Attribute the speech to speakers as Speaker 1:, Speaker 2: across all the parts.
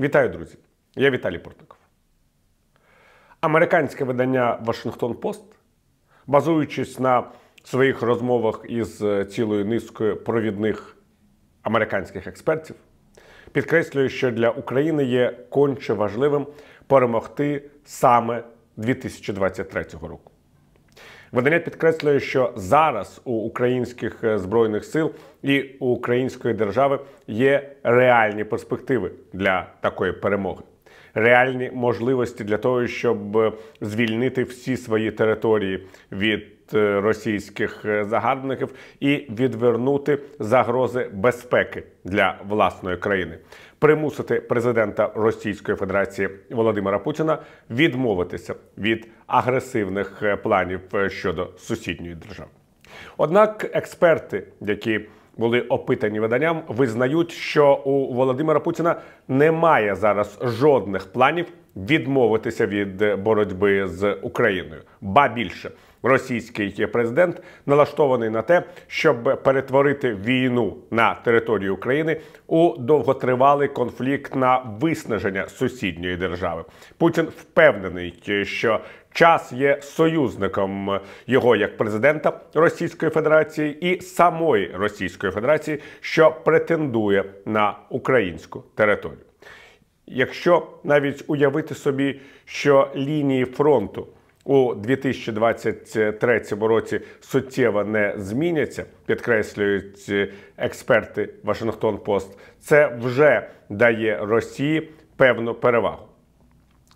Speaker 1: Вітаю, друзі! Я Віталій Портников. Американське видання Вашингтон Пост, базуючись на своїх розмовах із цілою низкою провідних американських експертів, підкреслює, що для України є конче важливим перемогти саме 2023 року. Видання підкреслює, що зараз у українських е, збройних сил і у української держави є реальні перспективи для такої перемоги, реальні можливості для того, щоб е, звільнити всі свої території від е, російських загарбників і відвернути загрози безпеки для власної країни примусити президента Російської Федерації Володимира Путіна відмовитися від агресивних е, планів е, щодо сусідньої держави. Однак експерти, які були опитані виданням, визнають, що у Володимира Путіна немає зараз жодних планів відмовитися від боротьби з Україною, ба більше російський президент налаштований на те, щоб перетворити війну на території України у довготривалий конфлікт на виснаження сусідньої держави. Путін впевнений, що час є союзником його як президента Російської Федерації і самої Російської Федерації, що претендує на українську територію. Якщо навіть уявити собі, що лінії фронту у 2023 році суттєво не зміняться, підкреслюють експерти Вашингтон Пост. Це вже дає Росії певну перевагу.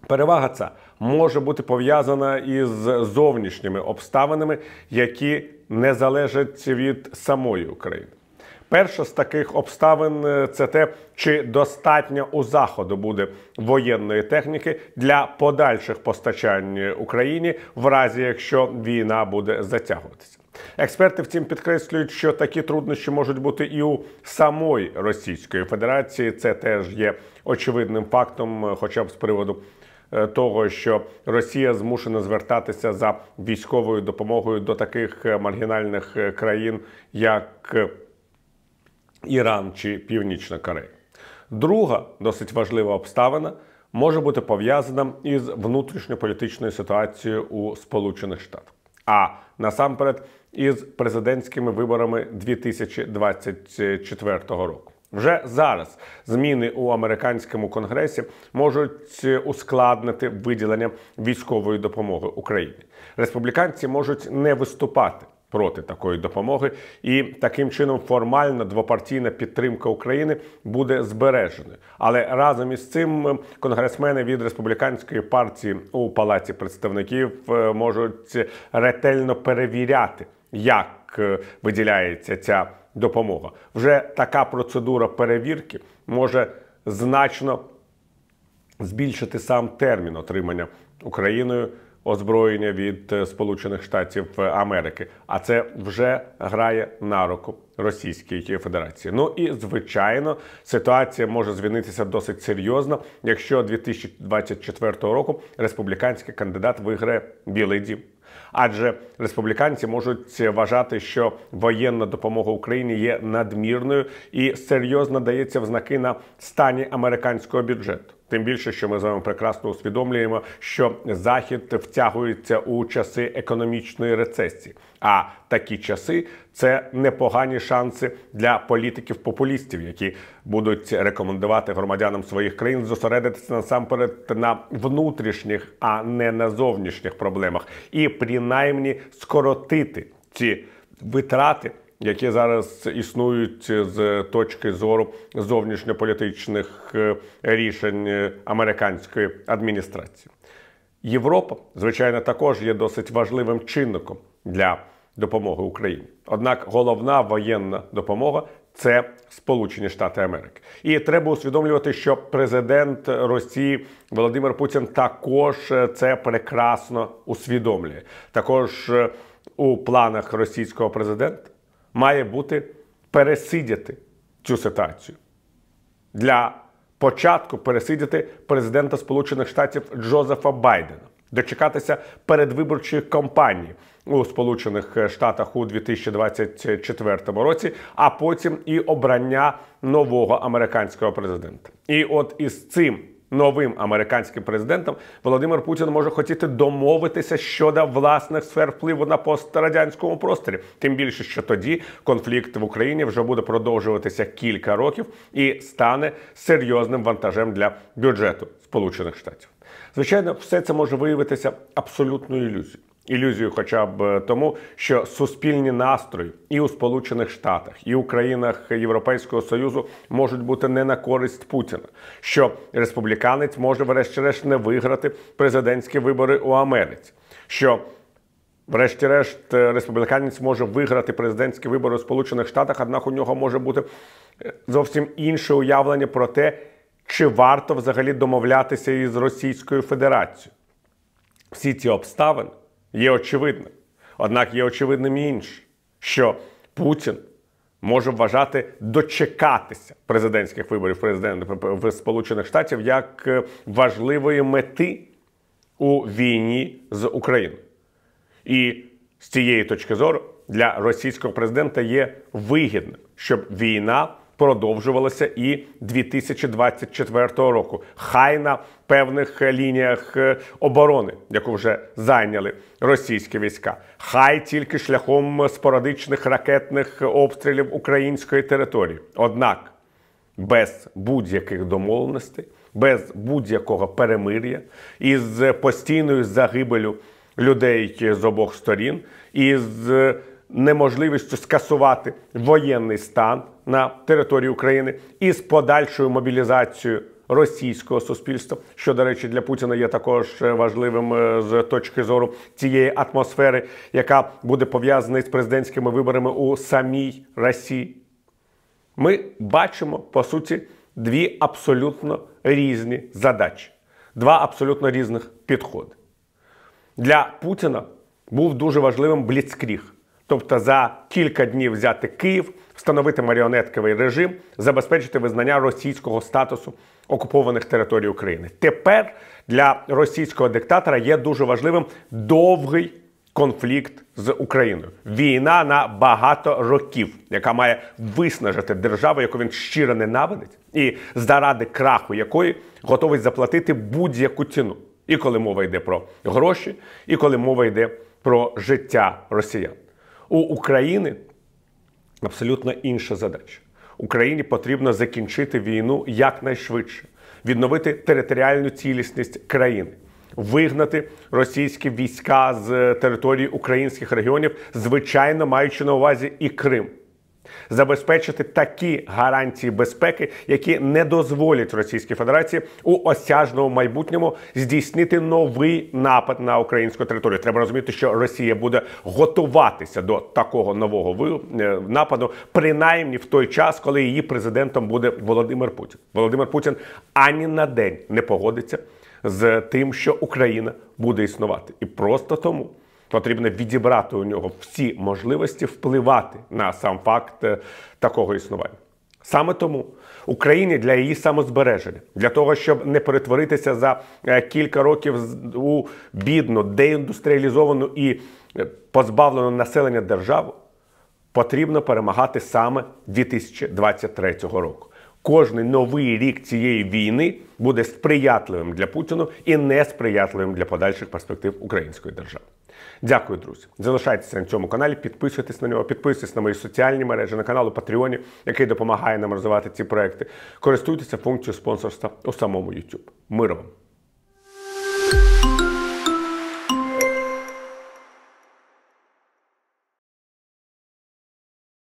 Speaker 1: Перевага ця може бути пов'язана із зовнішніми обставинами, які не залежать від самої України. Перша з таких обставин е, це те, чи достатньо у заходу буде воєнної техніки для подальших постачань Україні, в разі якщо війна буде затягуватися. Експерти втім підкреслюють, що такі труднощі можуть бути і у самої Російської Федерації. Це теж є очевидним фактом, хоча б з приводу. Е, того, що Росія змушена звертатися за військовою допомогою до таких е, маргінальних країн, як Іран чи Північна Корея. Друга досить важлива обставина може бути пов'язана із внутрішньополітичною ситуацією у Сполучених Штатах, а насамперед із президентськими виборами 2024 року. Вже зараз зміни у американському конгресі можуть ускладнити виділення військової допомоги Україні. Республіканці можуть не виступати проти такої допомоги, і таким чином формальна двопартійна підтримка України буде збереженою. Але разом із цим конгресмени від республіканської партії у палаці представників е, можуть ретельно перевіряти, як е, виділяється ця допомога. Вже така процедура перевірки може значно збільшити сам термін отримання Україною озброєння від е, Сполучених Штатів Америки, а це вже грає на руку Російській Федерації. Ну і звичайно, ситуація може змінитися досить серйозно, якщо 2024 року республіканський кандидат виграє Білий Дім. Адже республіканці можуть вважати, що воєнна допомога Україні є надмірною і серйозно дається в знаки на стані американського бюджету. Тим більше, що ми з вами прекрасно усвідомлюємо, що захід втягується у часи економічної рецесії. А такі часи це непогані шанси для політиків-популістів, які будуть рекомендувати громадянам своїх країн зосередитися насамперед на внутрішніх, а не на зовнішніх проблемах, і принаймні скоротити ці витрати які зараз існують з точки зору зовнішньополітичних е, рішень е, американської адміністрації. Європа, звичайно, також є досить важливим чинником для допомоги Україні. Однак головна воєнна допомога це Сполучені Штати Америки. І треба усвідомлювати, що президент Росії Володимир Путін також е, це прекрасно усвідомлює. Також у планах російського президента має бути пересидіти цю ситуацію. Для початку пересидіти президента Сполучених Штатів Джозефа Байдена. дочекатися передвиборчої кампанії у Сполучених Штатах у 2024 році, а потім і обрання нового американського президента. І от із цим. Новим американським президентом Володимир Путін може хотіти домовитися щодо власних сфер впливу на пострадянському просторі. Тим більше, що тоді конфлікт в Україні вже буде продовжуватися кілька років і стане серйозним вантажем для бюджету Сполучених Штатів. Звичайно, все це може виявитися абсолютною ілюзією. Ілюзію, хоча б е, тому, що суспільні настрої і у Сполучених Штатах, і у країнах Європейського союзу можуть бути не на користь Путіна, що республіканець може, врешті-решт, не виграти президентські вибори у Америці. що Врешті-решт, е, республіканець може виграти президентські вибори у Сполучених Штатах, однак у нього може бути е, зовсім інше уявлення про те, чи варто взагалі домовлятися із Російською Федерацією. Всі ці обставини є очевидним. Однак є очевидним і інше, що Путін може вважати дочекатися президентських виборів президента в Сполучених Штатів як е, важливої мети у війні з Україною. І з цієї точки зору для російського президента є вигідним, щоб війна продовжувалося і 2024 року. Хай на певних лініях е, оборони, яку вже зайняли російські війська, хай тільки шляхом спорадичних ракетних обстрілів української території. Однак без будь-яких домовленостей, без будь-якого перемир'я із постійною загибелю людей з обох сторін, із неможливістю скасувати воєнний стан на території України і з подальшою мобілізацією російського суспільства, що, до речі, для Путіна є також важливим е, з точки зору цієї атмосфери, яка буде пов'язана з президентськими виборами у самій Росії. Ми бачимо по суті дві абсолютно різні задачі, два абсолютно різних підходи. Для Путіна був дуже важливим бліцкріг. Тобто за кілька днів взяти Київ, встановити маріонетковий режим, забезпечити визнання російського статусу окупованих територій України. Тепер для російського диктатора є дуже важливим довгий конфлікт з Україною. Війна на багато років, яка має виснажити державу, яку він щиро ненавидить, і заради краху якої готовий заплатити будь-яку ціну. І коли мова йде про гроші, і коли мова йде про життя росіян. У України абсолютно інша задача. Україні потрібно закінчити війну якнайшвидше, відновити територіальну цілісність країни, вигнати російські війська з території українських регіонів, звичайно маючи на увазі і Крим забезпечити такі гарантії безпеки, які не дозволять Російській Федерації у осяжному майбутньому здійснити новий напад на українську територію. Треба розуміти, що Росія буде готуватися до такого нового е, нападу, принаймні в той час, коли її президентом буде Володимир Путін. Володимир Путін ані на день не погодиться з тим, що Україна буде існувати, і просто тому. Потрібно відібрати у нього всі можливості впливати на сам факт е, такого існування. Саме тому Україні для її самозбереження, для того, щоб не перетворитися за е, кілька років у бідну, деіндустріалізовану і е, позбавлену населення державу, потрібно перемагати саме 2023 року. Кожний новий рік цієї війни буде сприятливим для Путіну і несприятливим для подальших перспектив української держави. Дякую, друзі. Залишайтеся на цьому каналі, підписуйтесь на нього, підписуйтесь на мої соціальні мережі, на канал у Патреоні, який допомагає нам розвивати ці проекти. Користуйтеся функцією спонсорства у самому YouTube. Миру вам!